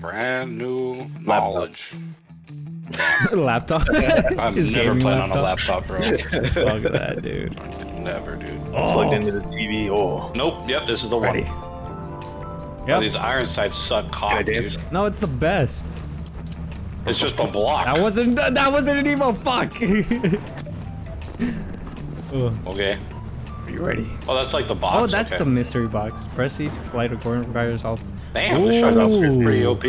Brand new knowledge. laptop. I'm His never gaming playing on a laptop, bro. Look at that, dude. never, dude. Oh. Plugged into the TV. Oh, Nope. Yep. This is the Ready. one. Yep. Oh, these iron sights suck cock, Can dude. No, it's the best. It's just a block. That wasn't. That wasn't an emo. Fuck. oh, Okay. Are you ready? Oh, that's like the box. Oh, that's okay. the mystery box. Press E to fly to corner by yourself. Damn, this shotgun's pretty OP.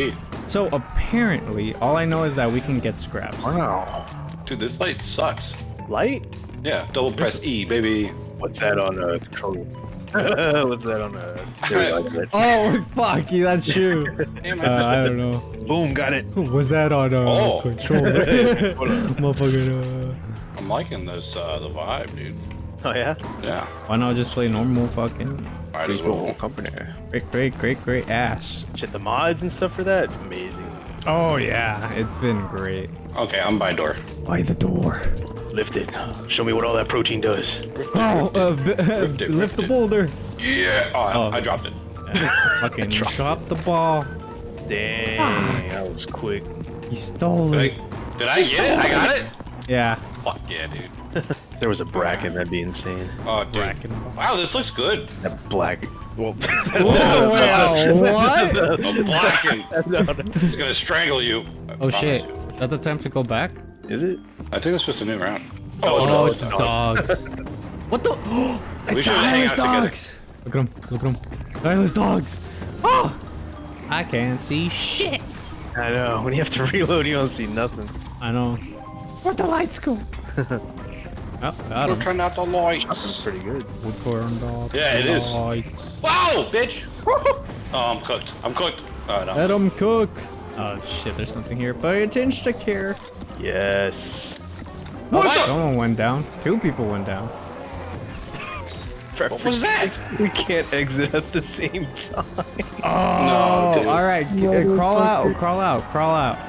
So apparently, all I know is that we can get scraps. wow. Dude, this light sucks. Light? Yeah, double press E, baby. What's that on a controller? What's that on a? There we go. Oh fuck, yeah, that's true. Damn Uh. I don't know. Boom, got it. Was that on a Oh. controller? Motherfucker. Uh, I'm liking this, uh, the vibe, dude. Oh yeah. Yeah, why not just play normal fucking might as well. company. great, great, great, great ass? Shit, the mods and stuff for that, amazing. Oh yeah, it's been great. Okay, I'm by door. By the door. Lift it. Show me what all that protein does. Oh, uh, b- Rift it, lift the boulder. Yeah. Oh, I, Oh. I dropped it. Fucking drop the ball. Dang, that was quick. He stole Did I, it. did I get it? I got it? Yeah. Fuck yeah, dude. If there was a Bracken, that'd be insane. Oh, dude. Bracken. Wow, this looks good. That black. Well, Whoa, wait, what? A blackened. He's gonna strangle you. I Oh shit. you. Is that the time to go back? is it? I think it's just a new round. Oh, oh no, it's it's dogs. what the? We it's the eyeless out together. dogs. Look at them. Look at them. Eyeless dogs. Oh! I can't see shit. I know. When you have to reload, you don't see nothing. I know. Where'd the lights go? oh, got We're him. turning out the lights. That's pretty good. We turned off Yeah, it is. lights. Wow, bitch. oh, I'm cooked. I'm cooked. Oh, no. Let them cook. Oh shit, there's something here. Pay attention to care. Yes. What? the- Someone went down. Two people went down. What was that? We can't exit at the same time. Oh, dude. all right. g- uh, crawl out. Crawl out. Crawl out.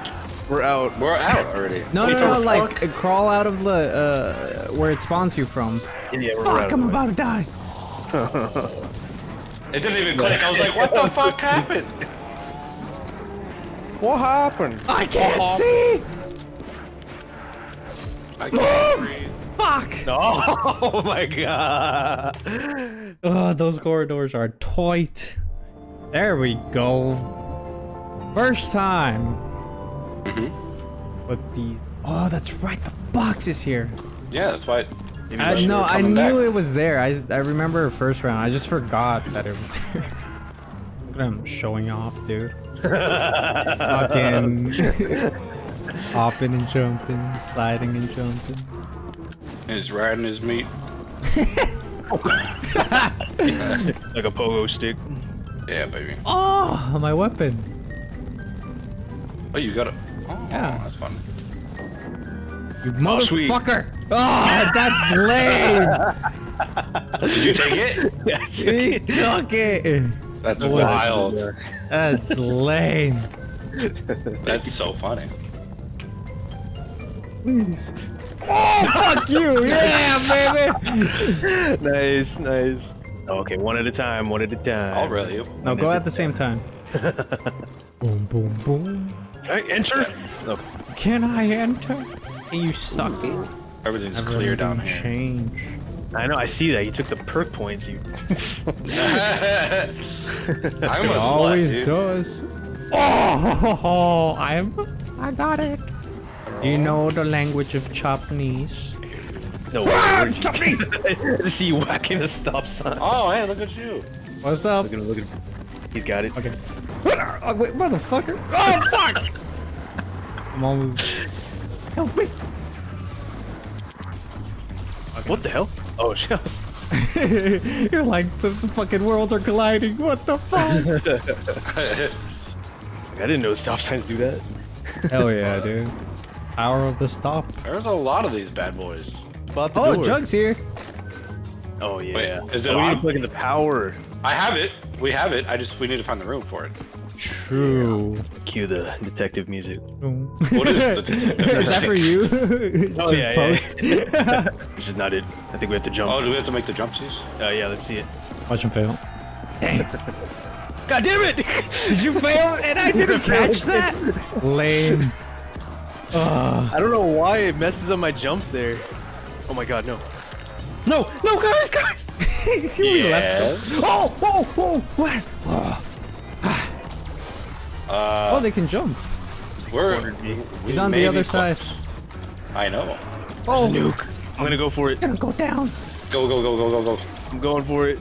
We're out. We're out already. No, What no, no. Like, uh, crawl out of the uh, where it spawns you from. Yeah, we're Fuck! out. I'm about to die. It didn't even click. I was like, what the fuck happened? What happened? I can't see. I can't breathe. Fuck. Oh my god. Oh, those corridors are tight. There we go. First time. Mhm. But the oh, that's right. The box is here. Yeah, that's why. maybe I no, were I knew back. it was there. I I remember first round. I just forgot that it was there. Look at him showing off, dude. Fucking hopping and jumping, sliding and jumping. He's riding his meat. like a pogo stick. Yeah, baby. Oh, my weapon. Oh, you got it. Oh, Yeah. that's fun. You Oh, sweet. motherfucker! Oh, that's lame. Did you take it? he took it. That's What wild. That's lame. That's so funny. Please. Oh, fuck you! Yeah, baby. nice, nice. Okay, one at a time, one at a time. Oh, really? No, go at the same time. boom, boom, boom. Can I enter? No. Can I enter? You suck it. Everything's clear down here. Change. I know, I see that. You took the perk points. You. I It almost always left, does. Oh, I'm. I got it. Do you know the language of Japanese? No way. where'd I just see you whacking a stop sign. Oh, hey, look at you. What's up? Look at him, look at him. He's got it. Okay. Oh, wait, motherfucker! Oh fuck! I'm almost. Help me! What the hell? Oh, shit. You're like the, the fucking worlds are colliding. What the fuck? I didn't know stop signs do that. Hell yeah, dude. Power of the stop. There's a lot of these bad boys. The Oh, door. Jug's here. Oh yeah. is it oh, we need on? to plug in the power. I have it. We have it. I just we need to find the room for it. True. Cue the detective music. What is the? Is that for you? Oh, Just yeah, yeah, post. This is not it. I think we have to jump. Oh, do we have to make the jump seas? Uh, yeah, let's see it. Watch him fail. Dang. God damn it! Did you fail and I didn't catch that? Lame. I don't know why it messes up my jump there. Oh my god, no. No, no, guys, guys! We Yeah. left. Oh, oh, oh, where? Oh. Uh, oh, they can jump. we're. He's we on the other be side. I know. Oh, Nuke. I'm gonna go for it. gonna go down. Go, go, go, go, go, go. I'm going for it.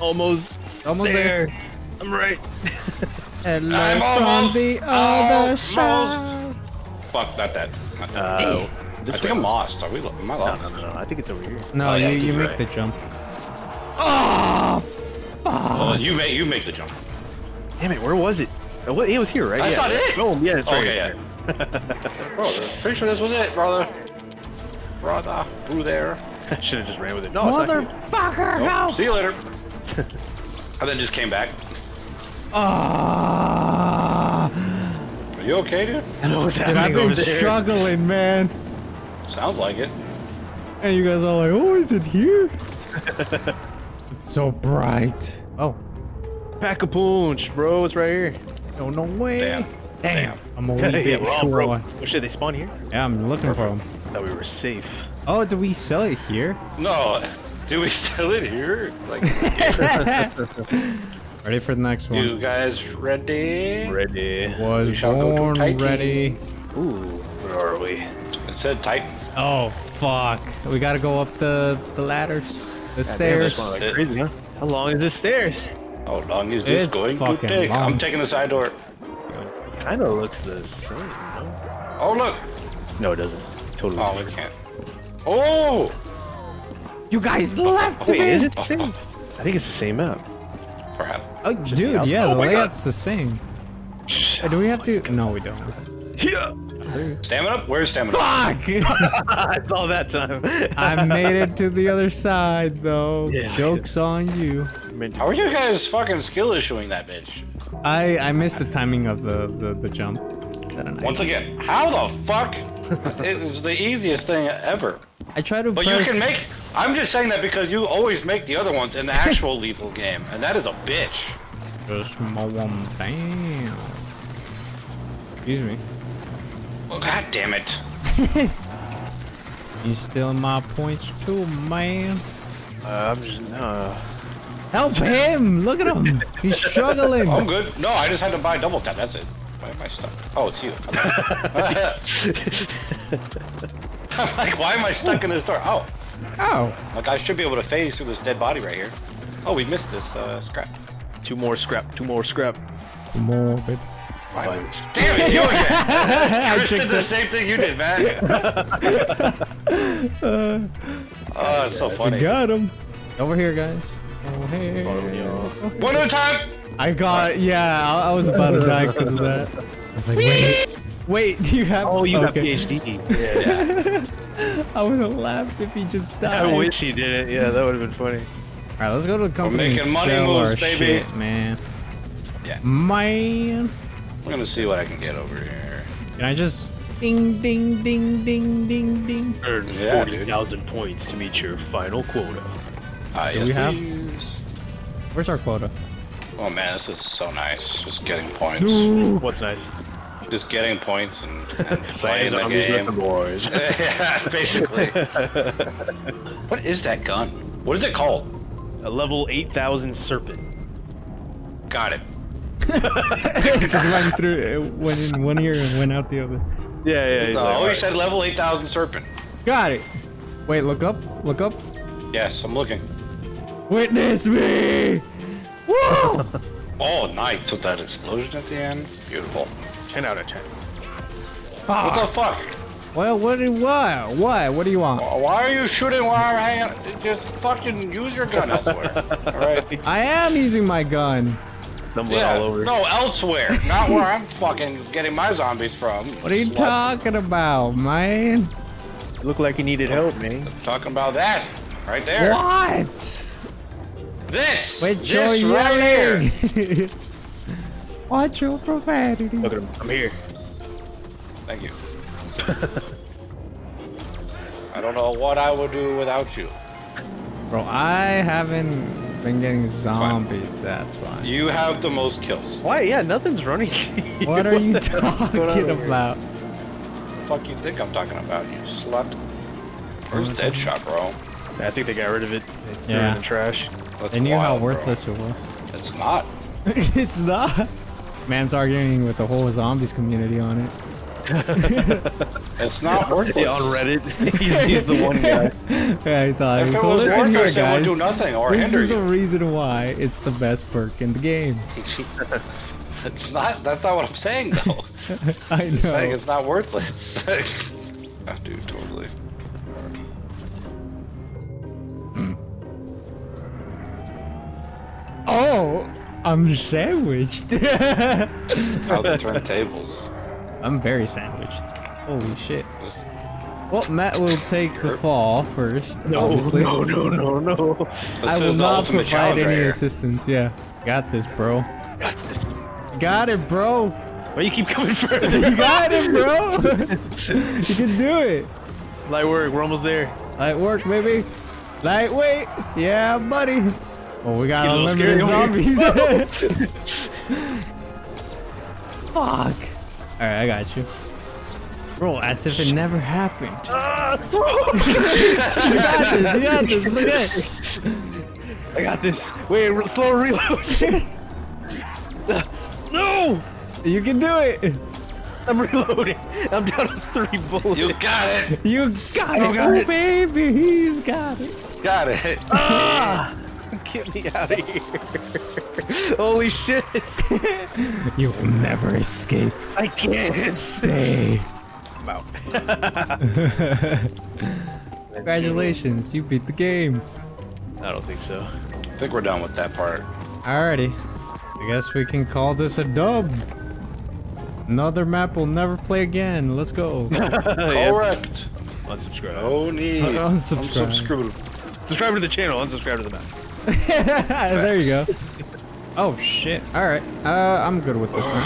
Almost Almost there. there. I'm right. Hello I'm from almost- the other almost. side. Fuck, not that. Not that. Uh, I think I'm lost. Are we? lo- Am I lost? no, no, no. I think it's over here. No, Oh, yeah, you, you you're make right. the jump. Oh, Oh, you make you make the jump. Damn it, where was it? Oh, what? It was here, right? That's yeah. not it. Oh, yeah, it's right Okay, here. yeah. Bro, pretty sure this was it, brother. Brother, who there? I should have just ran with it. No, it's not motherfucker! Nope. See you later. and then just came back. Ah, Are you okay, dude? I know what's happening I've been over there. struggling, man. Sounds like it. And you guys are like, oh, is it here? it's so bright. Oh, Pack a punch, bro. It's right here. No, no way. Damn. Damn. Damn. I'm a Yeah, little yeah, bit we're all broke. Oh shit, they spawn here? Yeah, I'm looking for them. Thought we were safe. Oh, do we sell it here? No, do we still it here? Like, Ready for the next one. you guys ready? Ready. Was We shall go to born Titan. ready. Ooh, where are we? It said Titan. Oh fuck! We gotta go up the the ladders, the Damn, stairs. this one like crazy, huh? How long is this stairs? How long is this It's going to take? long. I'm taking the side door. Kind of looks the same, no? Oh look! No, it doesn't. Totally. Oh, we can't. Oh! You guys left Wait, me. is it the same? I think it's the same map. Perhaps. Oh, dude, the yeah, Oh the my God. layout's the same. Hey, do we have to? Oh no, we don't. Yeah. Stamina? Where's stamina? Fuck! I saw that time. I made it to the other side, though. Yeah. Joke's on you. How are you guys fucking skill issuing that bitch? I I missed the timing of the the, the jump. Once again, how the fuck? it is the easiest thing ever. I try to But you can make. I'm just saying that because you always make the other ones in the actual lethal game, and that is a bitch. Just mow 'em down. Excuse me. Oh, God damn it. You stealing my points too, man. Uh, I'm just uh, Help him! Look at him! He's struggling. I'm good. No, I just had to buy double tap. That's it. Why am I stuck? Oh, it's you. I'm like, why am I stuck in this door? Oh, Oh, like I should be able to phase through this dead body right here. Oh, we missed this uh, scrap. two more scrap. Two more scrap. more, baby. Damn it, you again. I Chris did the it. same thing you did, man. oh, it's so funny. Got him. Over here, guys. Over here. One at a time. I got. Yeah, I, I was about to die because of that. I was like, wait, wait. Do you have? Oh, you okay. got PhD. Yeah. I would have laughed if he just died. I wish he did it. Yeah, that would have been funny. All right, let's go to the company We're making money sell moves, our baby. shit, man. Yeah. Man, I'm gonna see what I can get over here. can I just ding, ding, ding, ding, ding, ding? Earn Yeah, forty thousand points to meet your final quota. Uh, Do yes, we have- please. Where's our quota? Oh man, this is so nice. Just getting points. What's nice? Just getting points and, and playing Playing the zombies with the game. boys. yeah, basically. what is that gun? What is it called? A level eight thousand serpent. Got it. it just went through. It went in one ear and went out the other. Yeah, yeah. he's Oh, like, you alright. said level 8000 serpent. Got it. Wait, look up. Look up. Yes, I'm looking. Witness me. Woo! Oh, nice with that explosion at the end. Beautiful. ten out of ten. Ah. What the fuck? well, what? do- What? What? What do you want? Why are you shooting while I'm hanging? Just fucking use your gun elsewhere. Alright? I am using my gun. Stumbling Yeah, all over. no, elsewhere. Not where I'm fucking getting my zombies from. What are you Slut. talking about, man? Look like you needed help, man. Talking about that. Right there. What? This! Quit this your right here. Watch your profanity. Look at him. I'm here. Thank you. I don't know what I would do without you. Bro, I haven't Been getting zombies, that's fine. You have the most kills. Why? Yeah, nothing's running. What are you the hell's going on talking about? The fuck you think I'm talking about, you slut? Where's Deadshot, bro? I think they got rid of it. They threw it Yeah. in the trash. That's They knew how wild, bro. worthless it was. It's not. it's not. Man's arguing with the whole zombies community on it. It's not worthless. Yeah, on Reddit. he's, he's the one guy. Yeah, he's like, If it so was listen here, worthless, it would guys. do nothing or this hinder is the reason why it's the best perk in the game. It's not. That's not what I'm saying, though. I know. I'm saying it's not worthless. I do totally. Oh, I'm sandwiched. How they turn tables. I'm very sandwiched. Holy shit. Well, Matt will take the fall first. No, obviously. no, no, no, no. This I will not provide any right assistance. Yeah, got this, bro. Got this. Got it, bro. Why you keep coming further? You got it, bro. you can do it. Light work. We're almost there. Light work, baby. Lightweight. Yeah, buddy. Oh, we got a little unlimited scary over zombies. Fuck. All right, I got you. Bro, as if it never happened. you got this. You got this. It's okay. I got this. Wait, re- slow reload. no! You can do it. I'm reloading. I'm down to three bullets. You got it. You got it, got it. baby. He's got it. Got it. Ah! Get me out of here. Holy shit. You will never escape. I can't. Stay. I'm out. Congratulations, you beat the game. I don't think so. I think we're done with that part. Alrighty. I guess we can call this a dub. Another map we'll never play again. Let's go. Correct. Unsubscribe. No need. Unsubscribe. Unsubscribe. Subscribe to the channel. Unsubscribe to the map. there you go. Oh shit. Alright. Uh, I'm good with this one.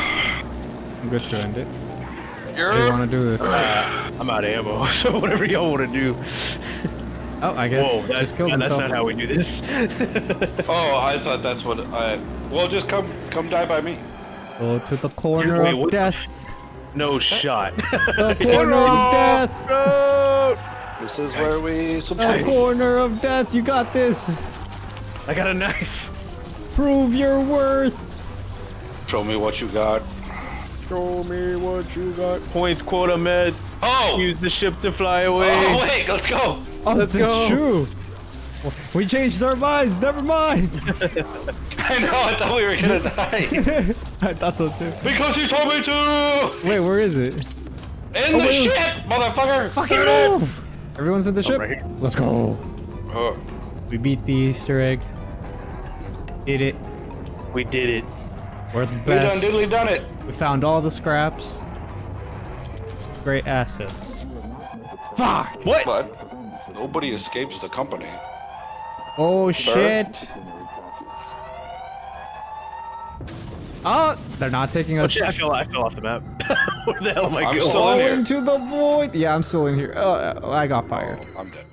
I'm good to end it. How do you You're want to do this? I'm out of ammo, so whatever y'all want to do. Oh, I guess Whoa, that's, just killed that's himself. not how we do this. Oh, I thought that's what I. Well, just come, come die by me. Go to the corner Wait, of what death. no shot. The corner of death. No! This is where we The corner of death. You got this. I got a knife. Prove your worth. Show me what you got. Show me what you got. Points quota med. Oh! Use the ship to fly away. Oh wait, let's go. Oh, Let's that's go. true. We changed our minds. Never mind. I know. I thought we were gonna die I thought so too. because you told me to. Wait, where is it? In oh, the wait. ship, motherfucker. Fucking move! Everyone's in the ship. right. Let's go. Oh, We beat the Easter egg. Did it. We did it. We're the best. we done best. diddly done it. We found all the scraps. Great assets. Fuck! What? But nobody escapes the company. Oh shit! Oh, they're not taking Oh us. shit, I fell, I fell off the map. Where the hell am I I'm going? still in here. into the void. Yeah, I'm still in here. Oh, I got oh, fired. I'm dead.